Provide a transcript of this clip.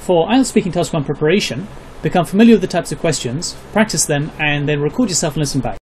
For IELTS Speaking Task 1 preparation, become familiar with the types of questions, practice them, and then record yourself and listen back.